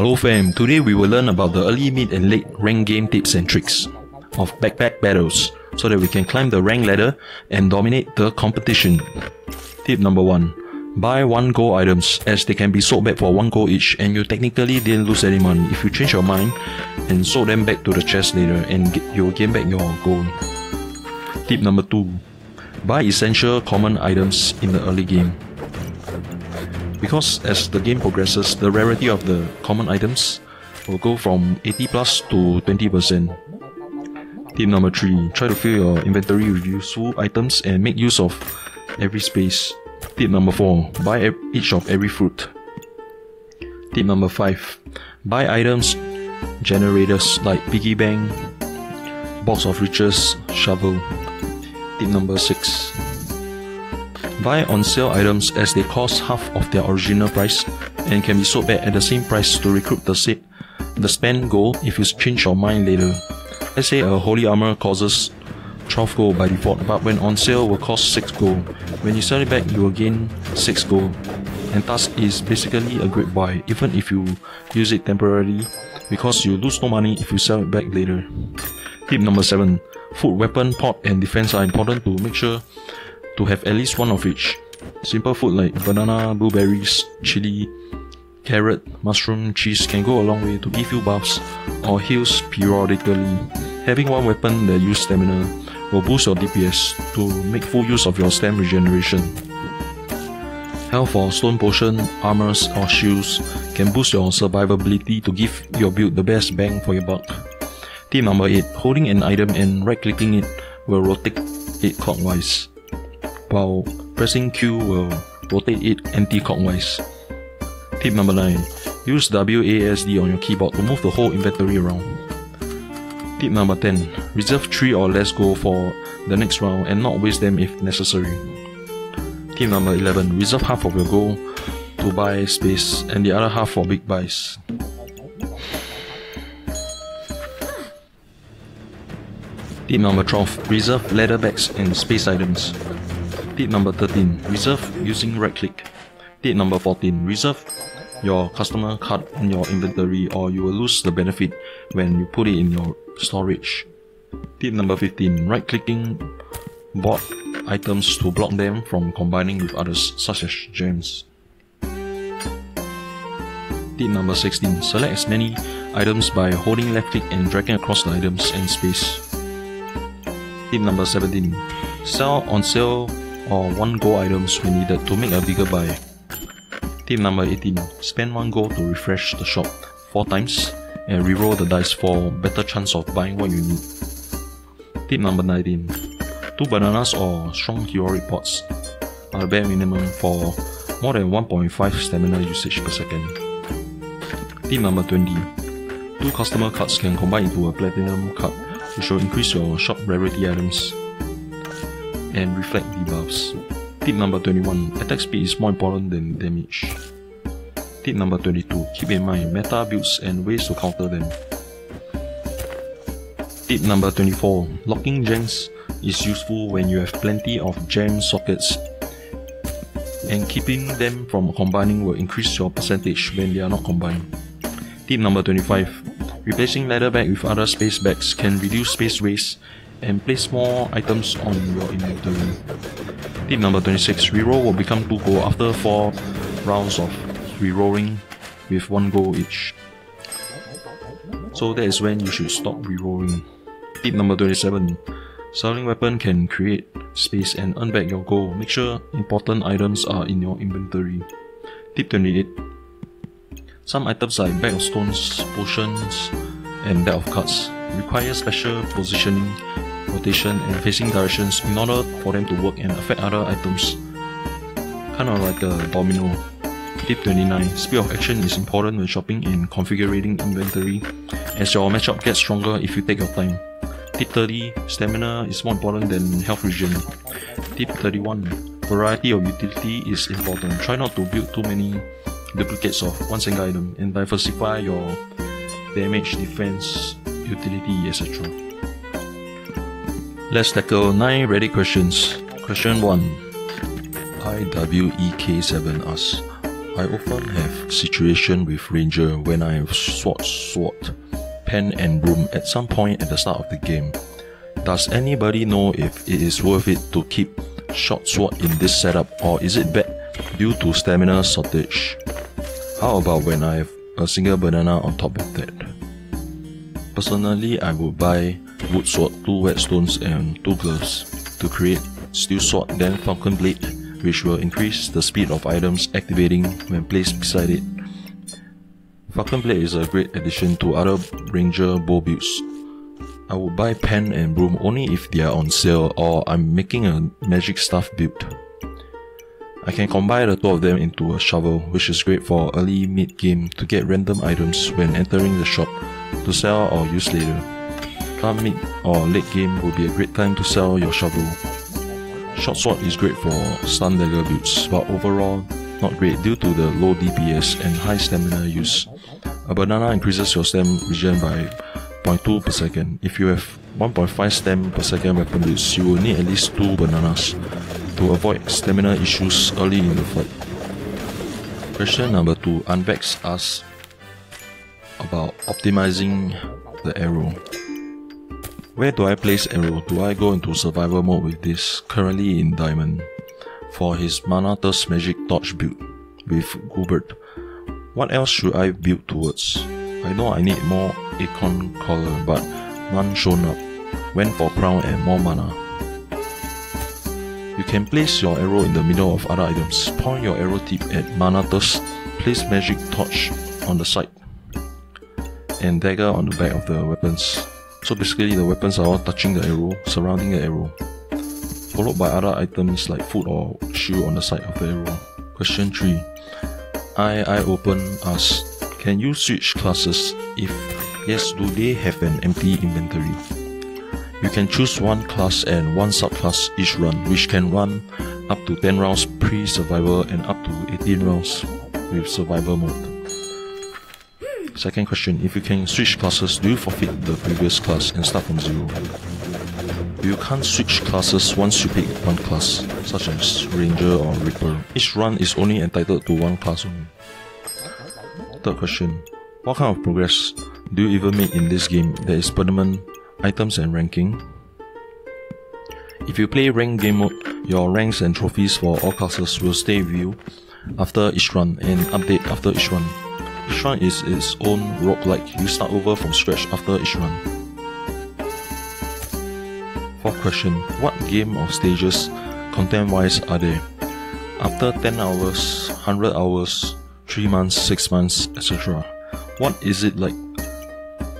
Hello fam, today we will learn about the early, mid and late rank game tips and tricks of backpack battles so that we can climb the rank ladder and dominate the competition. Tip number 1. Buy 1 gold items as they can be sold back for 1 gold each and you technically didn't lose any money if you change your mind and sold them back to the chest later and get, you'll gain back your gold. Tip number 2. Buy essential common items in the early game because as the game progresses, the rarity of the common items will go from 80 plus to 20%. Tip number 3. Try to fill your inventory with useful items and make use of every space. Tip number 4. Buy each of every fruit. Tip number 5. Buy items generators like piggy bank, box of riches, shovel. Tip number 6 Buy on sale items as they cost half of their original price and can be sold back at the same price to recruit the same the spend gold if you change your mind later. Let's say a holy armor causes 12 gold by default, but when on sale will cost 6 gold. When you sell it back, you will gain 6 gold. And thus is basically a great buy, even if you use it temporarily, because you lose no money if you sell it back later. Tip number 7. Food, weapon, pot, and defense are important to make sure to have at least one of each. Simple food like banana, blueberries, chili, carrot, mushroom, cheese can go a long way to give you buffs or heals periodically. Having one weapon that uses stamina will boost your DPS to make full use of your stam regeneration. Health or stone potion, armors or shields can boost your survivability to give your build the best bang for your buck. Tip number 8. Holding an item and right clicking it will rotate it clockwise while pressing Q will rotate it anti-clockwise. Tip number 9. Use WASD on your keyboard to move the whole inventory around. Tip number 10. Reserve 3 or less gold for the next round and not waste them if necessary. Tip number 11. Reserve half of your gold to buy space and the other half for big buys. Tip number 12. Reserve leather bags and space items. Tip number 13. Reserve using right click. Tip number 14. Reserve your customer card in your inventory or you will lose the benefit when you put it in your storage. Tip number 15. Right clicking bought items to block them from combining with others such as gems. Tip number 16. Select as many items by holding left click and dragging across the items and space. Tip number 17. Sell on sale or 1 gold items when needed to make a bigger buy. Tip number 18. Spend 1 gold to refresh the shop 4 times and reroll the dice for better chance of buying what you need. Tip number 19. 2 bananas or strong heroic pots are bare minimum for more than 1.5 stamina usage per second. Tip number 20. 2 customer cards can combine into a platinum card which will increase your shop rarity items and reflect debuffs. Tip number 21 Attack speed is more important than damage. Tip number 22 Keep in mind meta builds and ways to counter them. Tip number 24 Locking gems is useful when you have plenty of gem sockets and keeping them from combining will increase your percentage when they are not combined. Tip number 25 Replacing leather bag with other space bags can reduce space waste and place more items on your inventory. Tip number 26 Reroll will become 2 gold after 4 rounds of rerolling with 1 gold each. So that is when you should stop rerolling. Tip number 27 Selling weapon can create space and earn back your gold. Make sure important items are in your inventory. Tip 28 Some items like bag of stones, potions, and deck of cards require special positioning rotation and facing directions in order for them to work and affect other items. Kind of like a domino. Tip 29. Speed of action is important when shopping and configuring inventory as your matchup gets stronger if you take your time. Tip 30. Stamina is more important than health regen. Tip 31. Variety of utility is important. Try not to build too many duplicates of one single item and diversify your damage, defense, utility, etc. Let's tackle 9 Reddit questions. Question 1 IWEK7 asks I often have situation with ranger when I have sword, sword, pan and broom at some point at the start of the game. Does anybody know if it is worth it to keep short sword in this setup or is it bad due to stamina shortage? How about when I have a single banana on top of that? Personally, I would buy wood sword, two whetstones and two gloves to create steel sword then falcon blade which will increase the speed of items activating when placed beside it. Falcon blade is a great addition to other ranger bow builds I would buy pan and broom only if they are on sale or I'm making a magic staff build. I can combine the two of them into a shovel, which is great for early mid game to get random items when entering the shop to sell or use later. Come mid or late game will be a great time to sell your shovel. Short sword is great for stun dagger builds, but overall not great due to the low DPS and high stamina use. A banana increases your stam regen by 0.2 per second. If you have 1.5 stam per second weapon builds, you will need at least 2 bananas to avoid stamina issues early in the fight. Question number 2 Unvext asks about optimizing the arrow. Where do I place arrow? Do I go into survival mode with this? Currently in diamond. For his Mana Thirst Magic Torch build with Goobert. What else should I build towards? I know I need more Acorn Collar, but none shown up. Went for Crown and more mana. You can place your arrow in the middle of other items. Point your arrow tip at Mana Thirst, place Magic Torch on the side, and dagger on the back of the weapons. So basically the weapons are all touching the arrow, surrounding the arrow. Followed by other items like food or shield on the side of the arrow. Question 3. iEyeOpen asks can you switch classes? If yes, do they have an empty inventory? You can choose one class and one subclass each run, which can run up to 10 rounds pre-survival and up to 18 rounds with survival mode. Second question, if you can switch classes, do you forfeit the previous class and start from zero? You can't switch classes once you pick one class, such as Ranger or Reaper. Each run is only entitled to one class only. Third question. What kind of progress do you even make in this game that is permanent items and ranking? If you play ranked game mode, your ranks and trophies for all classes will stay with you after each run and update after each run. Each run is its own roguelike, you start over from scratch after each run. Fourth question, what game or stages content wise are there? After 10 hours, 100 hours, 3 months, 6 months, etc. What is it like?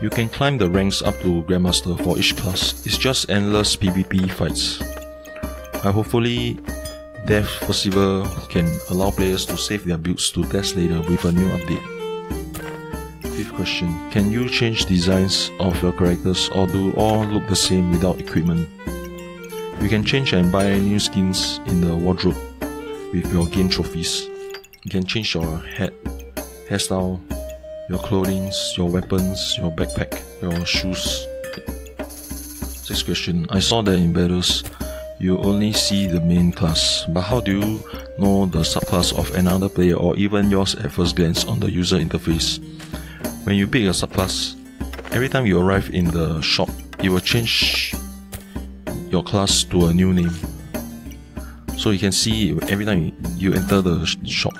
You can climb the ranks up to Grandmaster for each class. It's just endless PvP fights. I hopefully Death Festival can allow players to save their builds to test later with a new update. Question. Can you change designs of your characters or do all look the same without equipment? You can change and buy new skins in the wardrobe with your game trophies. You can change your head, hairstyle, your clothing, your weapons, your backpack, your shoes. Sixth question. I saw that in battles, you only see the main class, but how do you know the subclass of another player or even yours at first glance on the user interface? When you pick a subclass, every time you arrive in the shop, it will change your class to a new name. So you can see every time you enter the shop.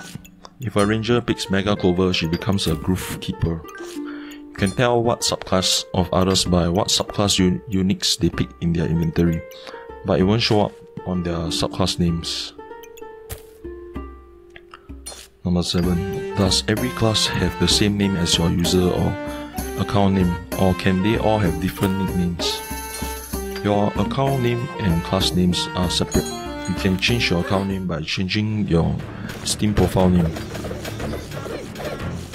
If a ranger picks Mega Clover, she becomes a Grovekeeper. You can tell what subclass of others by what subclass un- uniques they pick in their inventory, but it won't show up on their subclass names. Number 7. Does every class have the same name as your user or account name, or can they all have different nicknames? Your account name and class names are separate you can change your account name by changing your Steam profile name.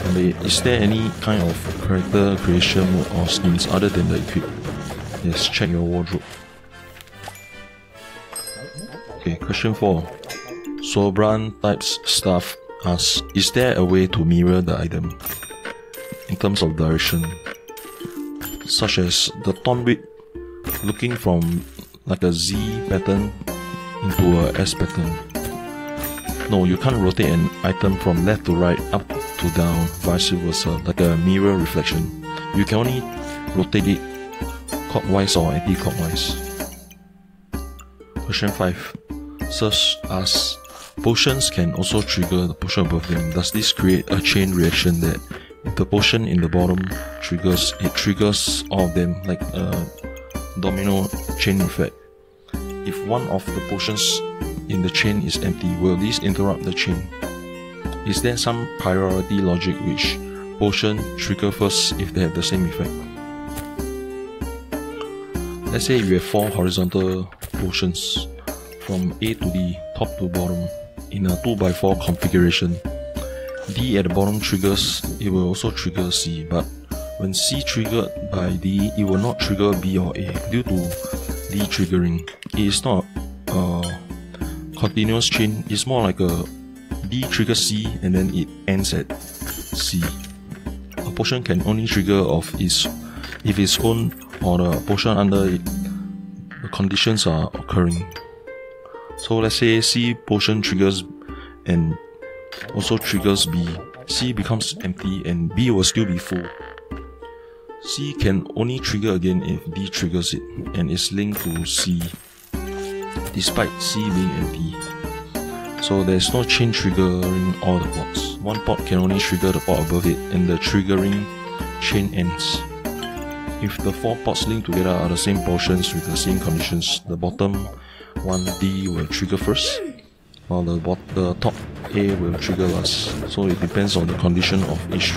And is there any kind of character creation mode or skins other than the equip? Yes, check your wardrobe. Okay, question 4. Sobran types stuff asks, is there a way to mirror the item in terms of direction? Such as the Thornwhip looking from like a Z pattern into a S pattern. No, you can't rotate an item from left to right, up to down, vice versa, like a mirror reflection. You can only rotate it clockwise or anti-clockwise. Question 5. Such as potions can also trigger the potion above them. Does this create a chain reaction that if the potion in the bottom triggers, it triggers all of them like a domino chain effect? If one of the potions in the chain is empty, will this interrupt the chain? Is there some priority logic which potion trigger first if they have the same effect? Let's say you have four horizontal potions from A to D, top to bottom, in a 2x4 configuration. D at the bottom triggers, it will also trigger C, but when C triggered by D, it will not trigger B or A due to D triggering. It is not a continuous chain, it's more like a D triggers C and then it ends at C. A potion can only trigger of its if its own or the potion under it the conditions are occurring. So let's say C potion triggers and also triggers B. C becomes empty and B will still be full. C can only trigger again if D triggers it and is linked to C despite C being empty. So there's no chain triggering all the pots. One pot can only trigger the pot above it and the triggering chain ends. If the four pots linked together are the same portions with the same conditions, the bottom one D will trigger first, while the, top A will trigger last. So it depends on the condition of each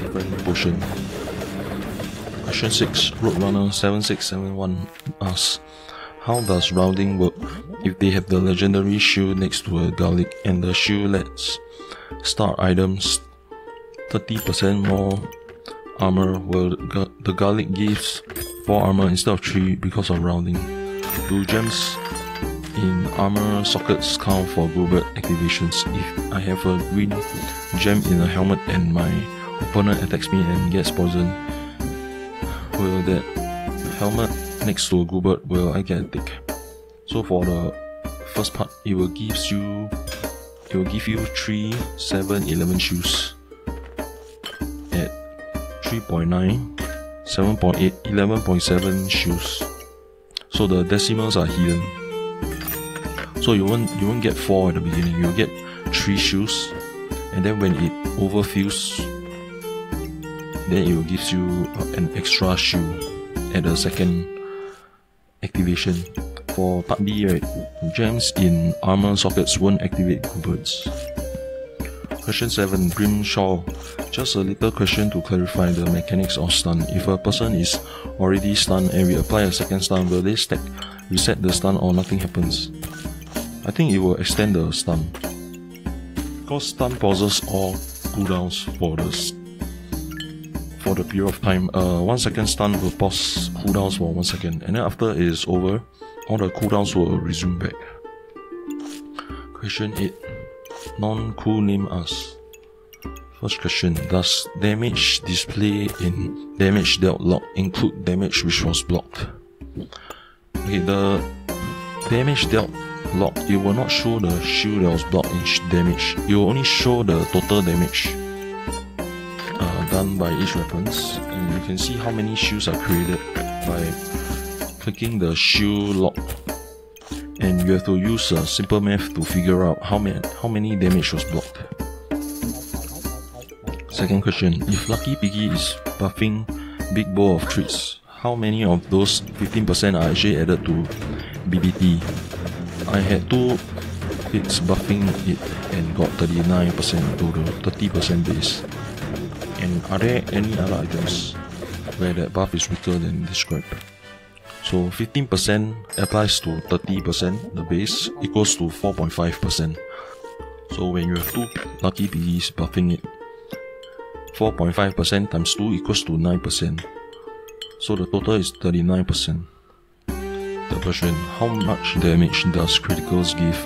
different potion. Question 6, Roadrunner 7671 asks, How does rounding work if they have the legendary shield next to a garlic and the shield lets star items 30% more armor while the garlic gives 4 armor instead of 3 because of rounding? Do gems in armor sockets count for Goobert activations? If I have a green gem in a helmet and my opponent attacks me and gets poisoned, will that helmet next to a Goobert will I get a tick? So for the first part, it will gives you it will give you 3, 7, 11 shoes at 3.9, 7.8, 11.7 shoes. So the decimals are hidden. So you won't you won't get four at the beginning. You'll get three shoes, and then when it overfills, then it will gives you an extra shoe at the second activation. For part B, right, gems in armor sockets won't activate birds. Question 7 Grimshal. Just a little question to clarify the mechanics of stun. If a person is already stunned and we apply a second stun, will they stack, reset the stun or nothing happens? I think it will extend the stun. Because stun pauses all cooldowns for the for the period of time. Uh, one second stun will pause cooldowns for one second, and then after it is over, all the cooldowns will resume back. Question 8 non-cool name us. First question, does damage display in damage dealt log include damage which was blocked? Okay, the damage dealt log, it will not show the shield that was blocked in damage. It will only show the total damage uh, done by each weapons. And you can see how many shields are created by clicking the shield log and you have to use a simple math to figure out how many how many damage was blocked. Second question: If Lucky Piggy is buffing Big Bowl of Treats, how many of those 15% are actually added to BBT? I had two hits buffing it and got 39% total, 30% base. And are there any other items where that buff is weaker than described? So 15% applies to 30%, the base equals to 4.5%. So when you have two lucky piggies buffing it, 4.5% times 2 equals to 9%. So the total is 39%. The question, how much damage does criticals give?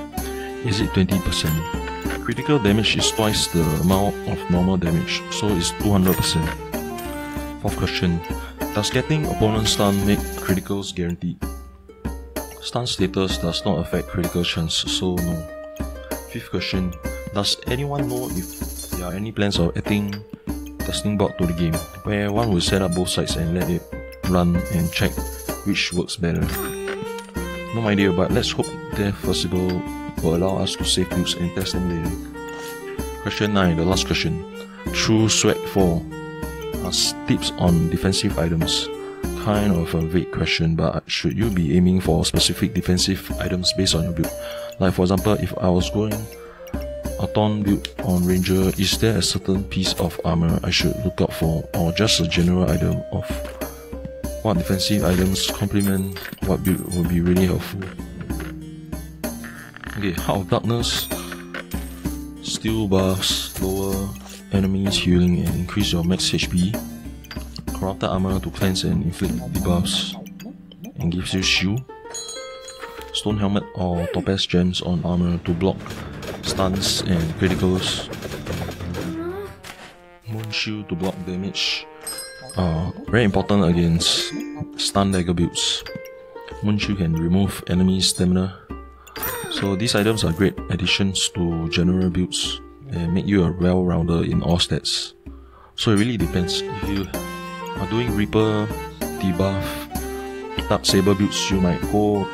Is it 20%? Critical damage is twice the amount of normal damage, so it's 200%. Fourth question, does getting opponent stun make criticals guaranteed? Stun status does not affect critical chance, so no. Fifth question Does anyone know if there are any plans of adding testing board to the game, where one will set up both sides and let it run and check which works better? No idea, but let's hope Dev Furcifer will allow us to save builds and test them later. Question 9, the last question. True Swag 4 Tips on defensive items. Kind of a vague question, but should you be aiming for specific defensive items based on your build? Like for example, if I was going a ton build on Ranger, is there a certain piece of armor I should look out for, or just a general item of what defensive items complement what build would be really helpful? Okay, Heart of Darkness, Steel buffs, lower enemies healing and increase your max HP. Corrupted armor to cleanse and inflict debuffs and gives you shield. Stone helmet or topaz gems on armor to block stuns and criticals. Moon shield to block damage. Uh, very important against stun dagger builds. Moon shield can remove enemy stamina. So these items are great additions to general builds and make you a well-rounder in all stats. So it really depends. If you are doing Reaper, debuff, Dark Saber builds, you might go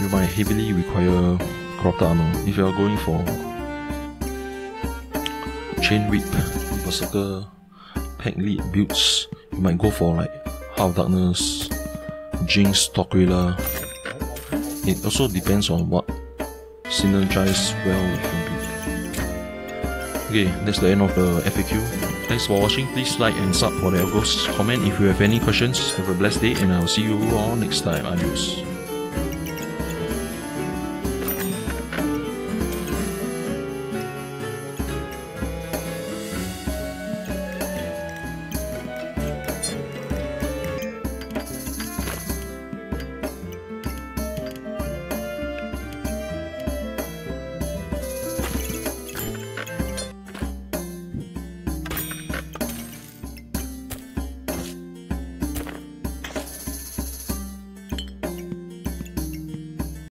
you might heavily require corrupted armor. If you are going for Chain Whip, Berserker, Pack Lead builds, you might go for like Half Darkness, Jinx, Torquilla. It also depends on what synergize well with. Okay, that's the end of the FAQ. Thanks for watching. Please like and sub for the algos. Comment if you have any questions. Have a blessed day and I'll see you all next time. Adios.